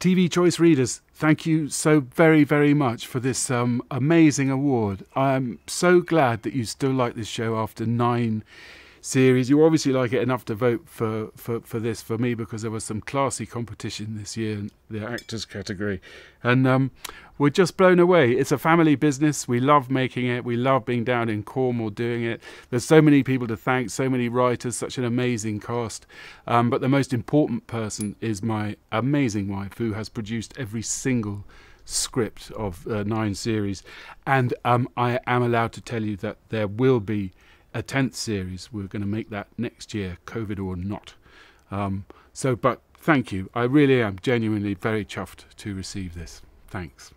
TV Choice readers, thank you so very, very much for this um, amazing award. I'm so glad that you still like this show after nine series. You obviously like it enough to vote for, for, for this for me because there was some classy competition this year in the actors category. And um, we're just blown away. It's a family business. We love making it. We love being down in Cornwall doing it. There's so many people to thank, so many writers, such an amazing cast. Um, but the most important person is my amazing wife who has produced every single script of uh, nine series. And um, I am allowed to tell you that there will be a 10th series. We're going to make that next year, COVID or not. Um, so, but thank you. I really am genuinely very chuffed to receive this. Thanks.